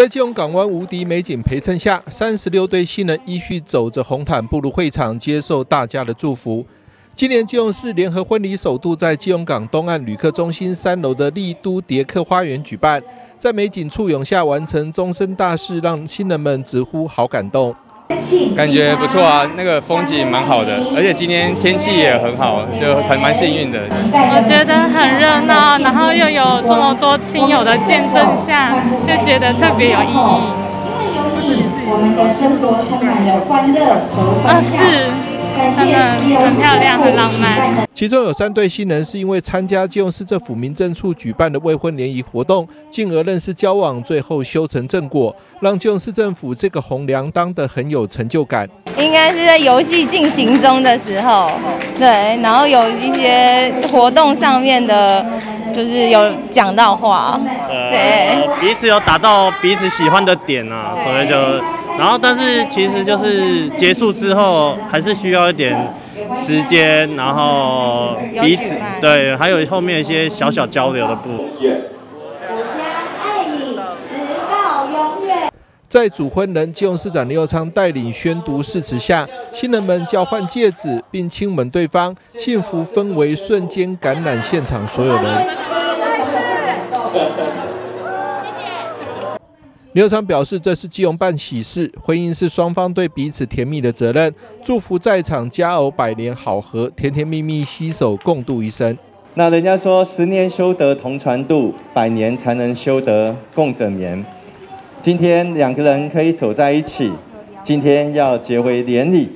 在基隆港湾无敌美景陪衬下，三十六对新人依序走着红毯步入会场，接受大家的祝福。今年基隆市联合婚礼首度在基隆港东岸旅客中心三楼的丽都蝶客花园举办，在美景簇拥下完成终身大事，让新人们直呼好感动。感觉不错啊，那个风景蛮好的，而且今天天气也很好，就还蛮幸运的。我觉得很热闹，然后又有这么多亲友的见证下，就觉得特别有意义。因为有你，我们的生活充满了欢乐和欢笑。是。真的很漂亮，很浪漫。其中有三对新人是因为参加基隆市政府民政处举办的未婚联谊活动，进而认识交往，最后修成正果，让基隆市政府这个红娘当得很有成就感。应该是在游戏进行中的时候，对，然后有一些活动上面的，就是有讲到话，对，彼此有打到彼此喜欢的点啊，所以就。然后，但是其实就是结束之后，还是需要一点时间，然后彼此对，还有后面一些小小交流的部分。我将爱你直到永远。在主婚人基隆市长刘昌带领宣读誓词下，新人们交换戒指并亲吻对方，幸福氛围瞬间感染现场所有人。刘昌表示，这是基隆办喜事，婚姻是双方对彼此甜蜜的责任，祝福在场佳偶百年好合，甜甜蜜蜜携手共度一生。那人家说，十年修得同船渡，百年才能修得共枕眠。今天两个人可以走在一起，今天要结为连理，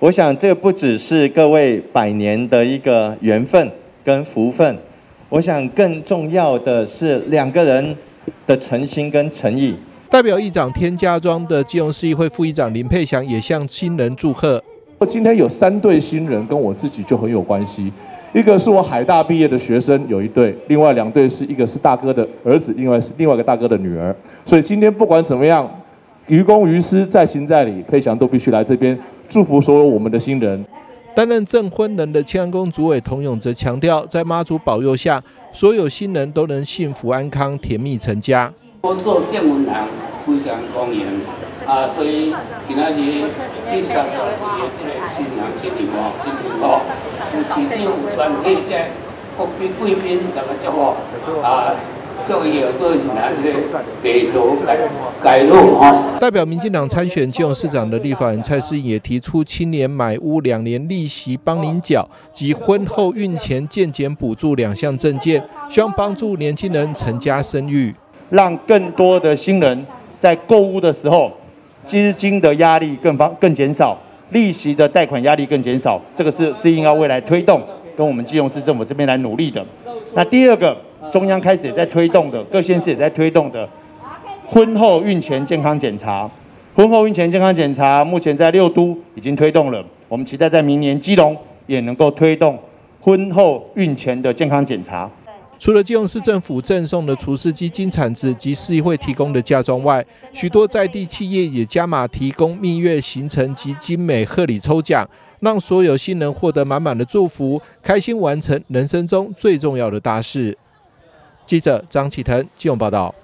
我想这不只是各位百年的一个缘分跟福分，我想更重要的是两个人的诚心跟诚意。代表议长天家庄的基隆市议会副议长林佩祥也向新人祝贺。今天有三对新人跟我自己就很有关系，一个是我海大毕业的学生有一对，另外两对是一个是大哥的儿子，另外是另外一个大哥的女儿。所以今天不管怎么样，于公于私在行在理，佩祥都必须来这边祝福所有我们的新人。担任证婚人的庆安宫主委童永则强调，在妈祖保佑下，所有新人都能幸福安康、甜蜜成家。我做证婚人非常光荣啊，所以今仔日第三十个这个新娘新娘哦，真幸福。有市长全体这国宾贵宾来个祝福啊，祝伊做是咱这个改头改改路哈。代表民进党参选基隆市长的立法人蔡适应也提出青年买屋两年利息帮您缴及婚后孕前健检补助两项证件，希望帮助年轻人成家生育。让更多的新人在购物的时候，资金的压力更方更减少，利息的贷款压力更减少。这个是是应该未来推动，跟我们基隆市政府这边来努力的。那第二个，中央开始也在推动的，各县市也在推动的，婚后孕前健康检查。婚后孕前健康检查，目前在六都已经推动了，我们期待在明年基隆也能够推动婚后孕前的健康检查。除了基隆市政府赠送的厨师机、金铲子及市议会提供的嫁妆外，许多在地企业也加码提供蜜月行程及精美贺礼抽奖，让所有新人获得满满的祝福，开心完成人生中最重要的大事。记者张启腾，基隆报道。